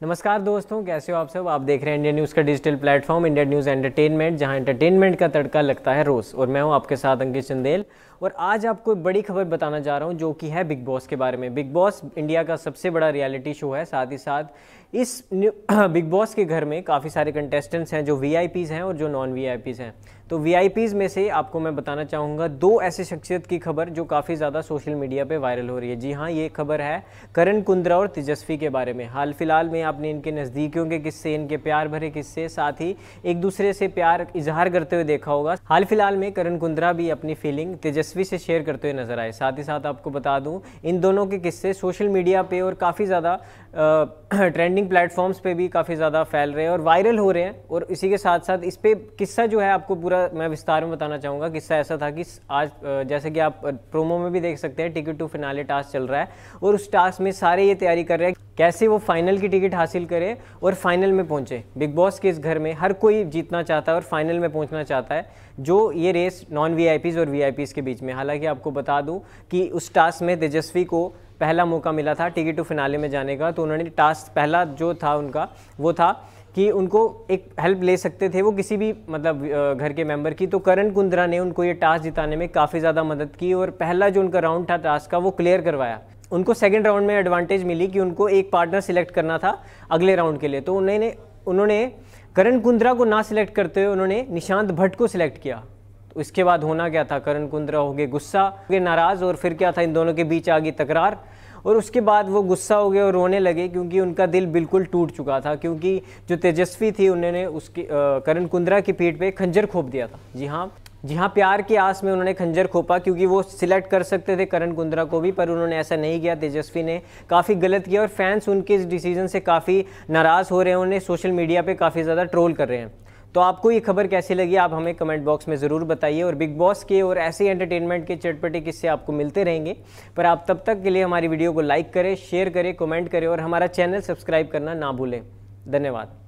नमस्कार दोस्तों, कैसे हो आप सब? आप देख रहे हैं इंडिया न्यूज़ का digital platform India news entertainment जहाँ एंटरटेनमेंट का तड़का लगता है रोज़। और मैं हूँ आपके साथ अंकित चंदेल। और आज आपको एक बड़ी खबर बताना जा रहा हूँ, जो कि है बिग बॉस के बारे में। बिग बॉस इंडिया का सबसे बड़ा रियलिटी शो है। साथ ही साथ इस बिग बॉस के घर में काफ़ी सारे कंटेस्टेंट्स हैं, जो वी हैं और जो नॉन वी हैं। तो वी में से आपको मैं बताना चाहूँगा दो ऐसे शख्सियत की खबर जो काफ़ी ज़्यादा सोशल मीडिया पे वायरल हो रही है। जी हाँ ये खबर है करण कुंद्रा और तेजस्वी के बारे में। हाल फ़िलहाल में आपने इनके नज़दीकियों के किस्से, इनके प्यार भरे किस्से, साथ ही एक दूसरे से प्यार इजहार करते हुए देखा होगा। हाल फ़िलहाल में करण कुंद्रा भी अपनी फीलिंग तेजस्वी से शेयर करते हुए नज़र आए। साथ ही साथ आपको बता दूँ, इन दोनों के किस्से सोशल मीडिया पे और काफ़ी ज़्यादा ट्रेंडिंग प्लेटफॉर्म्स पे भी काफ़ी ज़्यादा फैल रहे हैं और वायरल हो रहे हैं। और इसी के साथ साथ इस पर किस्सा जो है आपको पूरा मैं विस्तार में बताना चाहूँगा किस्सा ऐसा था कि आज जैसे कि आप प्रोमो में भी देख सकते हैं, टिकट टू फिनाले टास्क चल रहा है और उस टास्क में सारे ये तैयारी कर रहे हैं। कैसे वो फाइनल की टिकट हासिल करे और फाइनल में पहुँचे। बिग बॉस के इस घर में हर कोई जीतना चाहता है और फाइनल में पहुँचना चाहता है, जो ये रेस नॉन वी और वी के बीच में। हालाँकि आपको बता दूँ कि उस टास्क में तेजस्वी को पहला मौका मिला था टिकट टू फिनाले में जाने का तो उन्होंने टास्क पहला जो था उनका, वो था कि उनको एक हेल्प ले सकते थे वो किसी भी मतलब घर के मेंबर की। तो करण कुंद्रा ने उनको ये टास्क जिताने में काफ़ी ज़्यादा मदद की और पहला जो उनका राउंड था टास्क का, वो क्लियर करवाया। उनको सेकेंड राउंड में एडवांटेज मिली कि उनको एक पार्टनर सिलेक्ट करना था अगले राउंड के लिए। तो उन्होंने उन्होंने करण कुंद्रा को ना सिलेक्ट करते हुए उन्होंने निशांत भट्ट को सिलेक्ट किया। तो इसके बाद होना क्या था? करण कुंद्रा हो गए गुस्सा, हो गए नाराज़ और फिर क्या था? इन दोनों के बीच आ गई तकरार। और उसके बाद वो गुस्सा हो गए और रोने लगे क्योंकि उनका दिल बिल्कुल टूट चुका था क्योंकि जो तेजस्वी थी उन्होंने उसकी करण कुंद्रा की पीठ पे खंजर खोप दिया था। जी हाँ जी हाँ प्यार की आस में उन्होंने खंजर खोपा, क्योंकि वो सिलेक्ट कर सकते थे करण कुंद्रा को भी, पर उन्होंने ऐसा नहीं किया। तेजस्वी ने काफ़ी गलत किया और फैंस उनके इस डिसीज़न से काफ़ी नाराज़ हो रहे हैं, उन्हें सोशल मीडिया पे काफ़ी ज़्यादा ट्रोल कर रहे हैं। तो आपको ये खबर कैसी लगी, आप हमें कमेंट बॉक्स में ज़रूर बताइए, और बिग बॉस के और ऐसे एंटरटेनमेंट के चटपटे किस्से आपको मिलते रहेंगे। पर आप तब तक के लिए हमारी वीडियो को लाइक करें शेयर करें कमेंट करें, और हमारा चैनल सब्सक्राइब करना ना भूलें। धन्यवाद।